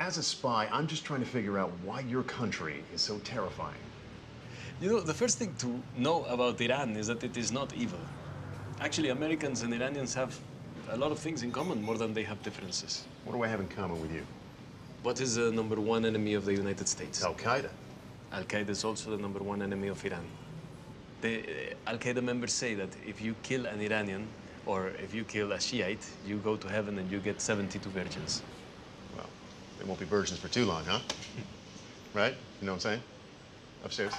as a spy, I'm just trying to figure out why your country is so terrifying. You know, the first thing to know about Iran is that it is not evil. Actually, Americans and Iranians have a lot of things in common more than they have differences. What do I have in common with you? What is the number one enemy of the United States? Al Qaeda. Al Qaeda is also the number one enemy of Iran. The uh, Al Qaeda members say that if you kill an Iranian or if you kill a Shiite, you go to heaven and you get 72 virgins. Well, they won't be virgins for too long, huh? right? You know what I'm saying? Upstairs.